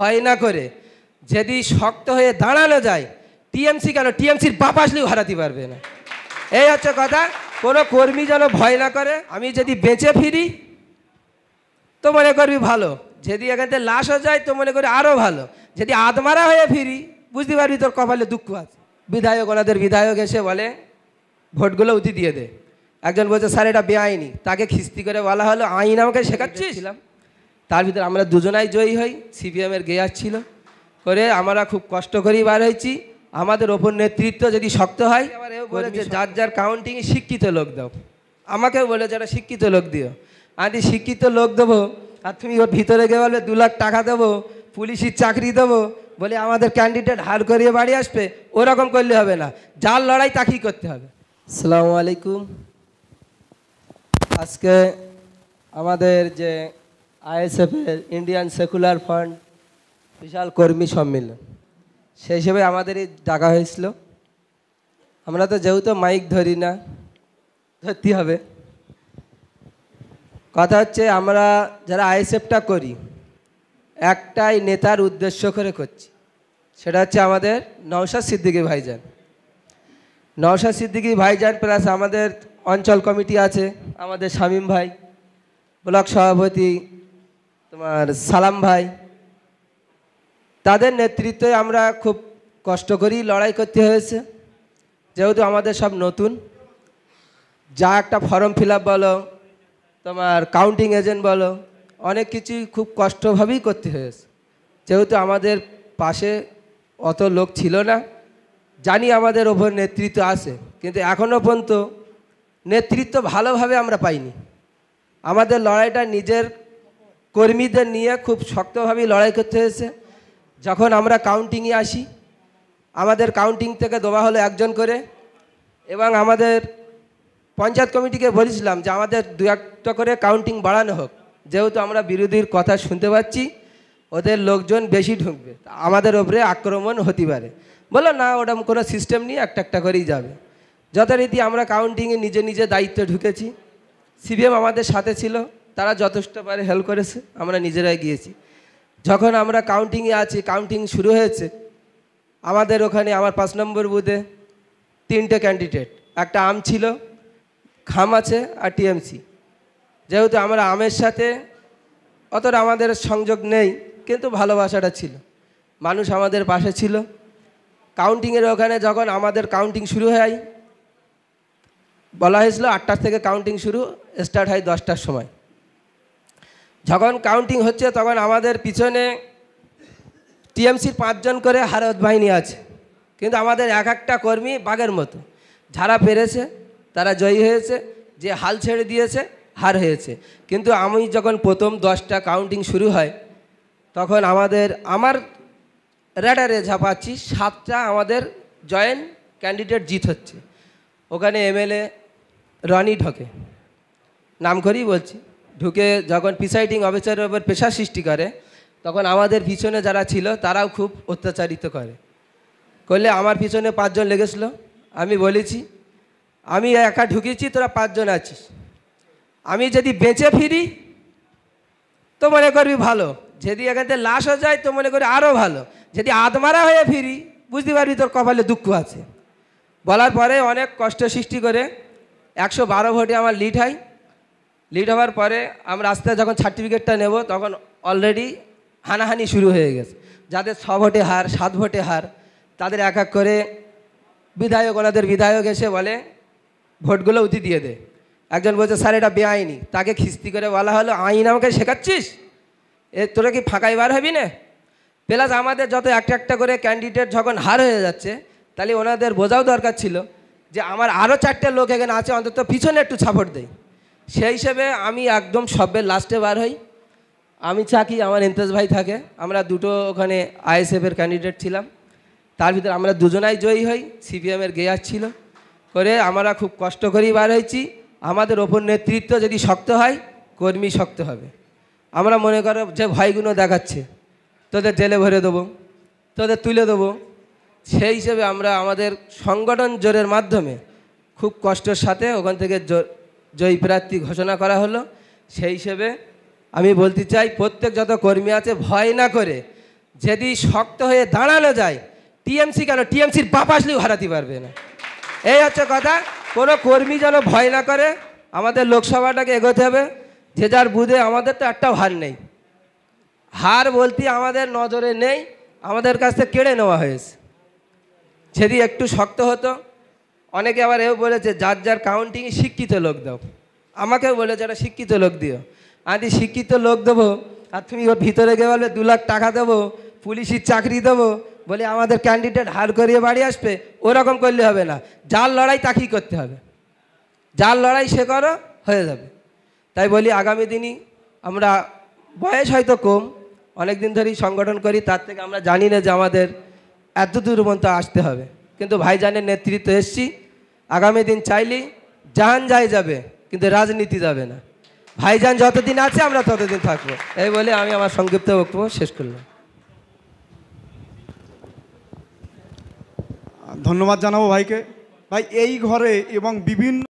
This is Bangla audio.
হয় না করে। যদি শক্ত হয়ে দাঁড়ানো যায়, টিএমসি কেন? টিএমসির বাপ আসলেও হারাতে পারবে না। এই হচ্ছে কথা। কোনো কর্মী যেন ভয় না করে, আমি যদি বেঁচে ফিরি, তো মনে করবি ভালো। যদি এখান থেকে লাশ হয়ে যায়, তো মনে করি আরও ভালো। যদি আদমারা হয়ে ফিরি, বুঝতে পারবি তোর কপালে দুঃখ আছে। বিধায়ক, ওনাদের বিধায়ক এসে বলে, ভোটগুলো উঠি দিয়ে দে। একজন বলছে, স্যার, এটা বেআইনি। তাকে খিস্তি করে বলা হলো, আইন আমাকে শেখাচ্ছিলাম তার ভিতরে আমরা দুজনাই জয়ী হই সিপিএমের গেয়ার ছিল করে আমরা খুব কষ্ট করেই বার হয়েছি। আমাদের ওপর নেতৃত্ব যদি শক্ত হয় বলেছে যার যার কাউন্টিংয়ে শিক্ষিত লোক দাও। আমাকেও বলে যারা শিক্ষিত লোক দিও। আমি শিক্ষিত লোক দেবো আর তুমি ওর ভিতরে গিয়ে বলবে দু লাখ টাকা দেবো পুলিশের চাকরি দেবো বলে আমাদের ক্যান্ডিডেট হার করিয়ে বাড়ি আসবে ওরকম করলে হবে না। যার লড়াই তাকেই করতে হবে? সালামু আলাইকুম। আজকে আমাদের যে আইএসএফের ইন্ডিয়ান সেকুলার ফান্ড বিশাল কর্মী সম্মেলন। সেই হিসেবে আমাদের এই ডাকা হয়েছিল। আমরা তো যেহেতু মাইক ধরি না ধরতে হবে। কথা হচ্ছে আমরা যারা আইএসএফটা করি, একটাই নেতার উদ্দেশ্য করে করছি, সেটা হচ্ছে আমাদের নওশাদ সিদ্দিকী ভাইজান। নওশাদ সিদ্দিকী ভাইজান প্লাস আমাদের অঞ্চল কমিটি আছে, আমাদের শামীম ভাই, ব্লক সভাপতি তোমার সালাম ভাই। তাদের নেতৃত্বে আমরা খুব কষ্ট করেই লড়াই করতে হয়েছে। যেহেতু আমাদের সব নতুন। যা একটা ফর্ম ফিল আপ বলো, তোমার কাউন্টিং এজেন্ট বলো, অনেক কিছুই খুব কষ্টভাবেই করতে হয়েছে। যেহেতু আমাদের পাশে অত লোক ছিল না, জানি আমাদের ওপর নেতৃত্ব আছে, কিন্তু এখনও পর্যন্ত নেতৃত্ব ভালোভাবে আমরা পাইনি। আমাদের লড়াইটা নিজের কর্মীদের নিয়ে খুব শক্তভাবেই লড়াই করতে হয়েছে। যখন আমরা কাউন্টিংয়ে আসি, আমাদের কাউন্টিং থেকে দেওয়া হলো একজন করে এবং আমাদের পঞ্চায়েত কমিটিকে বলেছিলাম যে আমাদের দু একটা করে কাউন্টিং বাড়ানো হোক। যেহেতু আমরা বিরোধীর কথা শুনতে পাচ্ছি, ওদের লোকজন বেশি ঢুকবে। আমাদের ওপরে আক্রমণ হতে পারে। বলো না, ওরকম কোনো সিস্টেম নিয়ে একটা একটা করেই যাবে। যথারীতি আমরা কাউন্টিংয়ে নিজে নিজে দায়িত্বে ঢুকেছি। সিবিএম আমাদের সাথে ছিল। তারা যথেষ্ট পারে হেল্প করেছে, আমরা নিজেরাই গিয়েছি। যখন আমরা কাউন্টিংয়ে আছি কাউন্টিং শুরু হয়েছে, আমাদের ওখানে আমার পাঁচ নম্বর বুথে তিনটে ক্যান্ডিডেট একটা আম ছিল, খাম আছে আর টিএমসি যেহেতু আমরা আমের সাথে অতটা আমাদের সংযোগ নেই, কিন্তু ভালোবাসাটা ছিল। মানুষ আমাদের পাশে ছিল। কাউন্টিংয়ের ওখানে যখন আমাদের কাউন্টিং শুরু হয়, বলা হয়েছিল আটটার থেকে কাউন্টিং শুরু স্টার্ট হয় দশটার সময়। যখন কাউন্টিং হচ্ছে, তখন আমাদের পিছনে টিএমসির পাঁচজন করে হারত বাহিনী আছে। কিন্তু আমাদের এক একটা কর্মী বাঘের মতো। যারা পেরেছে, তারা জয়ী হয়েছে, যে হাল ছেড়ে দিয়েছে, হার হয়েছে। কিন্তু আমি যখন প্রথম দশটা কাউন্টিং শুরু হয়, তখন আমাদের, আমার র্যাডারে ঝাপাচ্ছি সাতটা আমাদের জয়েন্ট ক্যান্ডিডেট জিত হচ্ছে। ওখানে এমএলএ রনি ঢোকে। নাম করেই বলছি। ঢুকে যখন প্রিসাইডিং অফিসারের ওপর পেশা সৃষ্টি করে, তখন আমাদের পিছনে যারা ছিল, তারাও খুব অত্যাচারিত করে। করলে আমার পিছনে পাঁচজন লেগেছিল, আমি বলেছি, আমি একা ঢুকেছি, তোরা পাঁচজন আছিস। আমি যদি বেঁচে ফিরি, তো মনে করবি ভালো। যদি এখান থেকে লাশ হয়ে যায়, তো মনে করি আরও ভালো। যদি আদমারা হয়ে ফিরি, বুঝতে পারবি তোর কপালে দুঃখ আছে। বলার পরে অনেক কষ্ট সৃষ্টি করে একশো বারো ভোটে আমার লিড হয়। লিড হওয়ার পরে আমরা আস্তে যখন সার্টিফিকেটটা নেব, তখন অলরেডি হানাহানি শুরু হয়ে গেছে। যাদের ছ ভোটে হার, সাত ভোটে হার, তাদের এক এক করে বিধায়ক, ওনাদের বিধায়ক এসে বলে, ভোটগুলো উঠি দিয়ে দে। একজন বলছে, স্যার, এটা বেআইনি। তাকে খিস্তি করে বলা হলো, আইন আমাকে শেখাচ্ছিস? এ তোরা কি ফাঁকাই বার হবি না? প্লাস আমাদের যত একটা একটা করে ক্যান্ডিডেট যখন হার হয়ে যাচ্ছে, তাহলে ওনাদের বোঝাও দরকার ছিল যে, আমার আরও চারটে লোক এখানে আছে, অন্তত পিছনে একটু সাপোর্ট দেয় সেই হিসেবে আমি একদম সবের লাস্টে বার হই। আমি চাকি, আমার ইন্তেজ ভাই থাকে। আমরা দুটো ওখানে আইএসএফের ক্যান্ডিডেট ছিলাম। তার ভিতরে আমরা দুজনাই জয়ী হই। সিপিএমের গেয়ার ছিল। করে আমরা খুব কষ্ট করেই বার হয়েছি। আমাদের ওপর নেতৃত্ব যদি শক্ত হয়, কর্মী শক্ত হবে। আমরা মনে করো যে ভয়গুলো দেখাচ্ছে। তোদের জেলে ভরে দেবো, তোদের তুলে দেবো। সেই হিসেবে আমরা আমাদের সংগঠন জোরের মাধ্যমে খুব কষ্টের সাথে ওখান থেকে জ- জয়ী প্রার্থী ঘোষণা করা হলো, সেই হিসেবে আমি বলতে চাই, প্রত্যেক যত কর্মী আছে, ভয় না করে। যদি শক্ত হয়ে দাঁড়ানো যায়, টিএমসি কেন? টিএমসির বাপ আসলেও হারাতে পারবে না। এই হচ্ছে কথা। কোনো কর্মী যেন ভয় না করে, আমাদের লোকসভাটাকে এগোতে হবে। যে যার বুধে আমাদের তো একটাও হার নেই। হার বলতে আমাদের নজরে নেই, আমাদের কাছ থেকে কেড়ে নেওয়া হয়েছে। যদি একটু শক্ত হতো অনেকে আবার এও বলেছে, যার যার কাউন্টিংয়ে শিক্ষিত লোক দাও। আমাকেও বলেছে, একটা শিক্ষিত লোক দিও। আমি শিক্ষিত লোক দেবো, আর তুমি ওর ভিতরে গিয়ে বলবে, দু লাখ টাকা দেবো, পুলিশের চাকরি দেবো। বলে, আমাদের ক্যান্ডিডেট হার করিয়ে বাড়ি আসবে, ওরকম করলে হবে না। যার লড়াই তাকেই করতে হবে? যার লড়াই সে করো, হয়ে যাবে। তাই বলি, আগামী দিনই আমরা, বয়স হয়তো কম অনেক দিন ধরেই সংগঠন করি, তার থেকে আমরা জানি না যে আমাদের এত দূর পর্যন্ত আসতে হবে। কিন্তু ভাইজানের নেতৃত্ব এসছি আগামী দিন চাইলেই জাহান যাই যাবে, কিন্তু রাজনীতি যাবে না। ভাইজান যতদিন আছে, আমরা ততদিন থাকব। এই বলে আমি আমার সংক্ষিপ্ত বক্তব্য শেষ করলাম। ধন্যবাদ জানাব ভাইকে। ভাই, এই ঘরে এবং বিভিন্ন